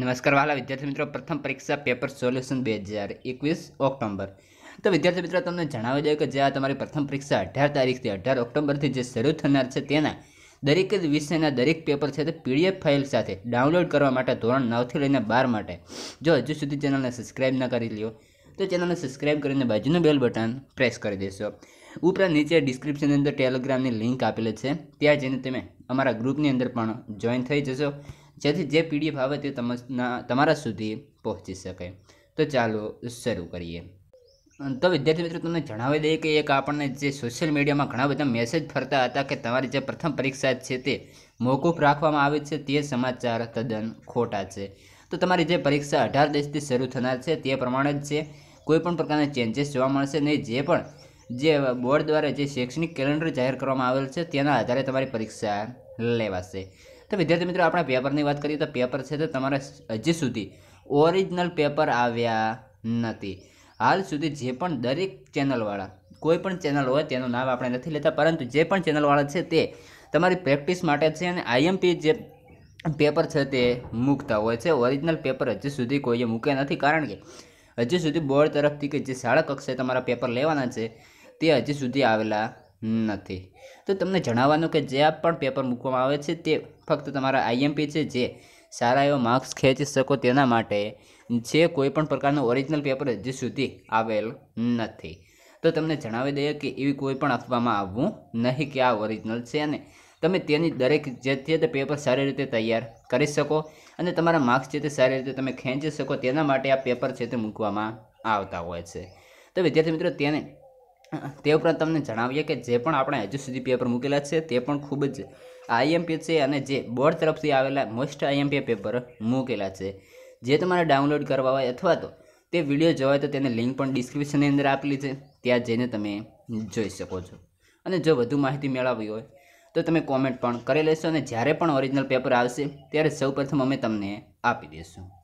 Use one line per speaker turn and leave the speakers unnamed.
નમસ્કાર વાલા વિદ્યાર્થી મિત્રો, પ્રથમ પરીક્ષા પેપર સોલ્યુશન બે હજાર એકવીસ ઓક્ટોબર તો વિદ્યાર્થી મિત્રો, તમને જણાવી દઉં કે જે આ તમારી પ્રથમ પરીક્ષા અઢાર તારીખથી અઢાર ઓક્ટોબરથી જે શરૂ થનાર છે તેના દરેક જ વિષયના દરેક પેપર છે તે પીડીએફ ફાઇલ સાથે ડાઉનલોડ કરવા માટે ધોરણ નવથી લઈને બાર માટે. જો હજુ સુધી ચેનલને સબસ્ક્રાઇબ ન કરી લ્યો, તો ચેનલને સબસ્ક્રાઇબ કરીને બાજુનું બેલ બટન પ્રેસ કરી દેશો. ઉપરાંત નીચે ડિસ્ક્રિપ્શનની અંદર ટેલિગ્રામની લિંક આપેલી છે, ત્યાં જઈને તમે અમારા ગ્રુપની અંદર પણ જોઈન થઈ જશો. જેથી જે પીડીએફ આવે તે તમારા સુધી પહોંચી શકે. તો ચાલો શરૂ કરીએ. તો વિદ્યાર્થી મિત્રો, તમને જણાવી દઈએ કે એક આપણને જે સોશિયલ મીડિયામાં ઘણા બધા મેસેજ ફરતા હતા કે તમારી જે પ્રથમ પરીક્ષા છે તે મોકૂફ રાખવામાં આવી છે, તે સમાચાર તદ્દન ખોટા છે. તો તમારી જે પરીક્ષા અઢાર દેશથી શરૂ થનાર છે, તે પ્રમાણે જ છે. કોઈ પણ પ્રકારના ચેન્જીસ જોવા મળશે નહીં જે પણ જે બોર્ડ દ્વારા જે શૈક્ષણિક કેલેન્ડર જાહેર કરવામાં આવેલ છે, તેના આધારે તમારી પરીક્ષા લેવાશે. તો વિદ્યાર્થી મિત્રો, આપણે પેપરની વાત કરીએ તો પેપર છે તો તમારે હજી સુધી ઓરિજિનલ પેપર આવ્યા નથી. હાલ સુધી જે પણ દરેક ચેનલવાળા, કોઈ પણ ચેનલ હોય તેનું નામ આપણે નથી લેતા, પરંતુ જે પણ ચેનલવાળા છે તે તમારી પ્રેક્ટિસ માટે છે અને આઈએમપી જે પેપર છે તે મૂકતા હોય છે. ઓરિજિનલ પેપર હજી સુધી કોઈએ મૂક્યા નથી, કારણ કે હજી સુધી બોર્ડ તરફથી કે જે શાળા કક્ષાએ તમારા પેપર લેવાના છે તે હજી સુધી આવેલા નથી. તો તમને જણાવવાનું કે જે પણ પેપર મૂકવામાં આવે છે તે ફક્ત તમારા આઈએમપી છે જે સારા એવા માર્ક્સ ખેંચી શકો તેના માટે જે કોઈ પણ પ્રકારનું ઓરિજિનલ પેપર હજી સુધી આવેલ નથી. તો તમને જણાવી દઈએ કે એવી કોઈ પણ આપવામાં આવવું નહીં કે આ ઓરિજિનલ છે અને તમે તેની દરેક જે તે પેપર સારી રીતે તૈયાર કરી શકો અને તમારા માર્ક્સ જે તે સારી રીતે તમે ખેંચી શકો તેના માટે આ પેપર છે તે મૂકવામાં આવતા હોય છે. તો વિદ્યાર્થી મિત્રો, તેને તે ઉપરાંત તમને જણાવીએ કે જે પણ આપણે હજુ સુધી પેપર મૂકેલા છે, તે પણ ખૂબ જ આઈએમપી છે અને જે બોર્ડ તરફથી આવેલા મોસ્ટ આઈએમપી પેપર મૂકેલા છે. જે તમારે ડાઉનલોડ કરવા હોય અથવા તો તે વીડિયો જોવાય તો તેને લિંક પણ ડિસ્ક્રિપ્શનની અંદર આપેલી છે. ત્યાં જઈને તમે જોઈ શકો છો. અને જો વધુ માહિતી મેળવવી હોય તો તમે કોમેન્ટ પણ કરી લેશો અને જ્યારે પણ ઓરિજિનલ પેપર આવશે, ત્યારે સૌપ્રથમ અમે તમને આપી દઈશું.